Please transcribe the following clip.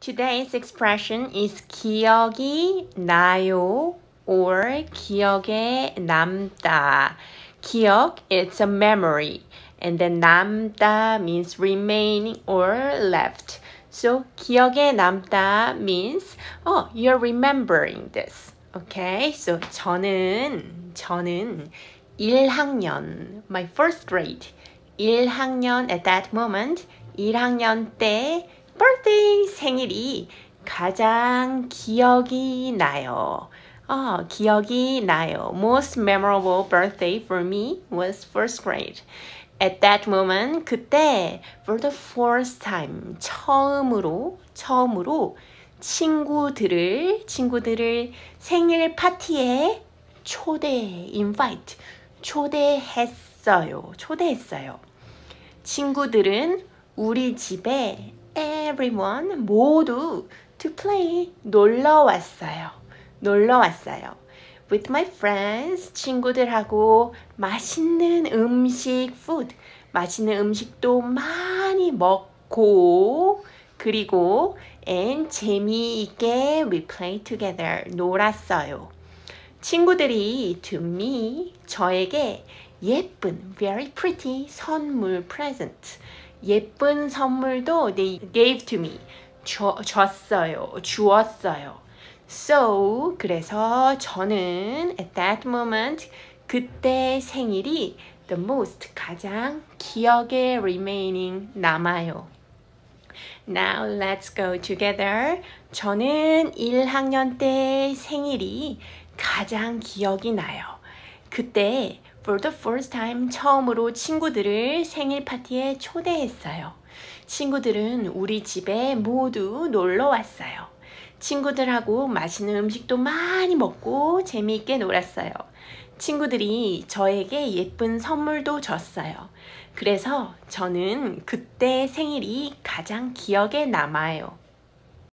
Today's expression is 기억이 나요 or 기억에 남다. 기억 it's a memory and then 남다 means remaining or left. So 기억에 남다 means oh you're remembering this. Okay, so 저는 저는 1학년 my first grade 1학년 at that moment 1학년 때 birthday 생일이 가장 기억이 나요. 어, 기억이 나요. Most memorable birthday for me was first grade. At that moment, 그때 for the first time, 처음으로, 처음으로 친구들을, 친구들을 생일 파티에 초대, invite, 초대했어요. 초대했어요. 친구들은 우리 집에 everyone 모두 to play 놀러 왔어요. 놀러 왔어요. With my friends 친구들하고 맛있는 음식 food 맛있는 음식도 많이 먹고 그리고 and 재미있게 we play together 놀았어요. 친구들이 to me 저에게 예쁜 very pretty 선물 present 예쁜 선물도 they gave to me. 줘, 줬어요. 주었어요. So, 그래서 저는 at that moment 그때 생일이 the most 가장 기억에 remaining 남아요. Now let's go together. 저는 1학년 때 생일이 가장 기억이 나요. 그때 for the first time 처음으로 친구들을 생일 파티에 초대했어요. 친구들은 우리 집에 모두 놀러 왔어요. 친구들하고 맛있는 음식도 많이 먹고 재미있게 놀았어요. 친구들이 저에게 예쁜 선물도 줬어요. 그래서 저는 그때 생일이 가장 기억에 남아요.